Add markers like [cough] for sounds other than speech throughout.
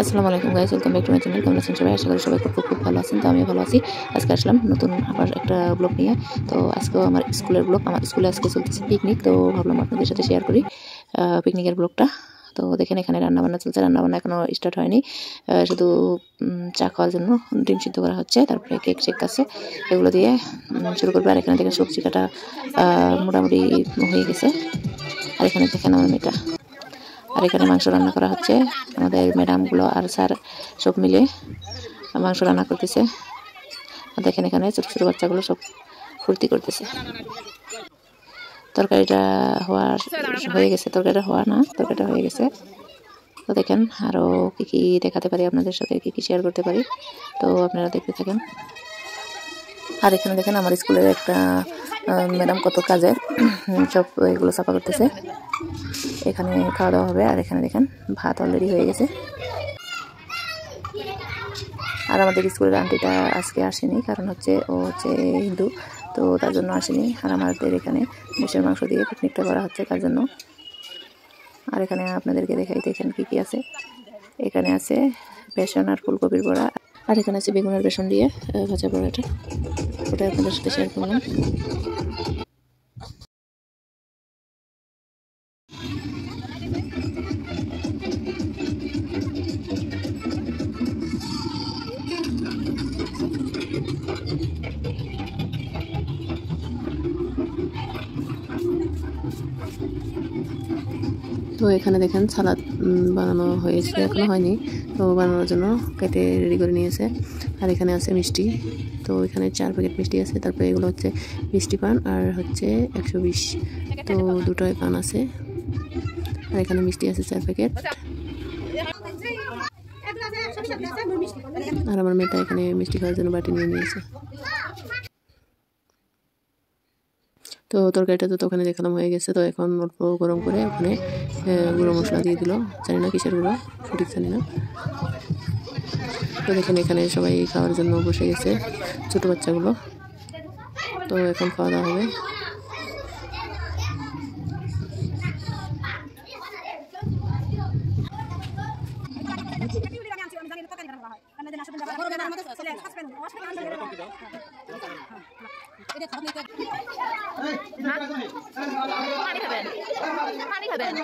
আসসালামু আলাইকুম guys welcome back to my channel কেমন আছেন সবাই? আশা করি সবাই খুব খুব ভালো আছেন। তো আমিও ভালো আছি। আজকে আসলাম নতুন আবার একটা ব্লগ নিয়ে। তো আজকেও আমার স্কুলের ব্লগ আমার স্কুলে আজকে চলতেছে পিকনিক তো ভাবলাম আপনাদের সাথে শেয়ার করি পিকনিকের ব্লগটা তো দেখেন, এখানে রান্নাবান্না চলছে। রান্নাবান্না এখনও স্টার্ট হয়নি। শুধু চা খাওয়ার জন্য ডিম সিদ্ধ করা হচ্ছে। তারপরে কেক শেক আছে। এগুলো দিয়ে শুরু করবে। আর এখানে দেখেন সবজি কাটা মোটামুটি হয়ে গেছে। আর এখানে দেখেন আমার মেয়েটা। আর এখানে মাংস রান্না করা হচ্ছে। আমাদের ম্যাডামগুলো আর স্যার সব মিলে মাংস রান্না করতেছে। দেখেন এখানে ছোটো ছোটো বাচ্চাগুলো সব ফুর্তি করতেছে। তরকারিটা হওয়ার হয়ে গেছে। তরকারিটা হওয়া না, তরকারিটা হয়ে গেছে। তো দেখেন আরও কী কী দেখাতে পারি আপনাদের সাথে, কী কী শেয়ার করতে পারি। তো আপনারা দেখতে থাকেন। আর এখানে দেখেন আমার স্কুলের একটা ম্যাডাম কত কাজে [clears throat] সব এগুলো সাফা করতেছে। এখানে খাওয়া দাওয়া হবে, আর এখানে দেখেন ভাত অলরেডি হয়ে গেছে। আর আমাদের স্কুলের আন্টিটা আজকে আসেনি, কারণ হচ্ছে ও হচ্ছে হিন্দু, তো তার জন্য আসেনি। আর আমাদের এখানে মোষের মাংস দিয়ে পিকনিকটা করা হচ্ছে তার জন্য। আর এখানে আপনাদেরকে দেখাই, দেখেন কী কী আছে। এখানে আছে বেসন আর ফুলকপির বড়া, আর এখানে আছে বেগুনের বেসন দিয়ে ভাজা বড়াটা। ওটা আপনাদের সাথে শেয়ার করলাম। তো এখানে দেখেন সালাদ বানানো হয়েছে, এখনও হয়নি। তো বানানোর জন্য কেটে রেডি করে নিয়েছে। আর এখানে আছে মিষ্টি। তো এখানে চার প্যাকেট মিষ্টি আছে। তারপরে এগুলো হচ্ছে মিষ্টি পান আর হচ্ছে একশো বিশ। তো দুটোই পান আছে। আর এখানে মিষ্টি আছে চার প্যাকেট। আর আমার মেয়েটা এখানে মিষ্টি খাওয়ার জন্য বাটি নিয়ে নিয়েছে। তো তরকারিটা তো ওখানে দেখালাম হয়ে গেছে। তো এখন অল্প গরম করে ওখানে গুঁড়ো মশলা দিয়ে দিল। জানি না কিসের গুঁড়ো, সঠিক জানি না। তো দেখেন এখানে সবাই খাওয়ার জন্য বসে গেছে, ছোটো বাচ্চাগুলো। তো এখন খাওয়া দাওয়া হবে। পানি খাবেন পানি খাবেন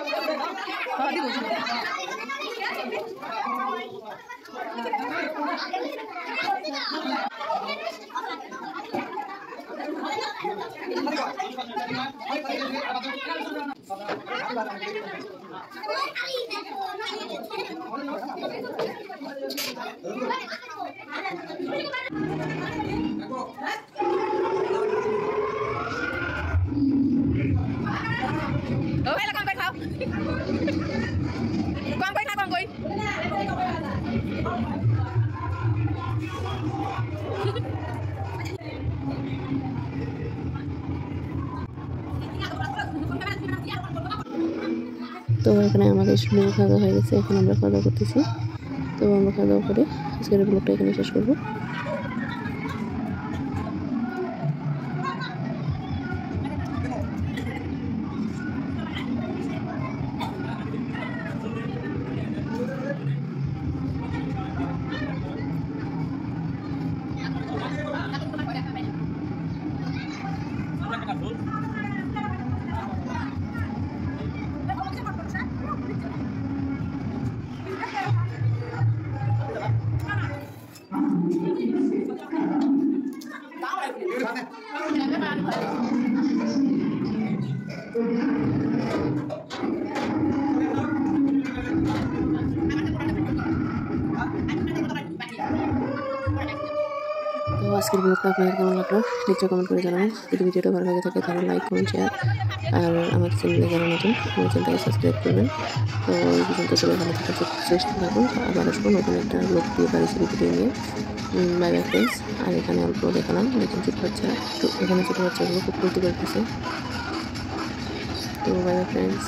তো এখানে আমাদের সুন্দর খাওয়া হয়ে গেছে। এখন আমরা খাওয়া দাওয়া করতেছি। তো আমরা খাওয়া দাওয়া করে আজকের ব্লগটা এখানে শেষ করব। আজকের ব্লগটা আপনাদের কেমন লাগল? নিশ্চয় কমেন্ট করে জানাবেন। যদি ভিডিওটা ভালো লাগে থাকে, তাহলে লাইক কমেন্ট শেয়ার আর আমার চ্যানেলে যারা নতুন, আমার চ্যানেলটাকে সাবস্ক্রাইব করবেন। তো এই পর্যন্ত সবাই ভালো থাকার চেষ্টা থাকুন। আবার আসব নতুন একটা ব্লগ দিয়ে বাড়ি ভিডিও নিয়ে। বাই বাই ফ্রেন্ডস আর এখানে অল্প দেখালাম দেখুন ছোটো বাচ্চা এখানে ছোটো বাচ্চাগুলো খুব ফুর্তি করতেছে। তো বাই বাই ফ্রেন্ডস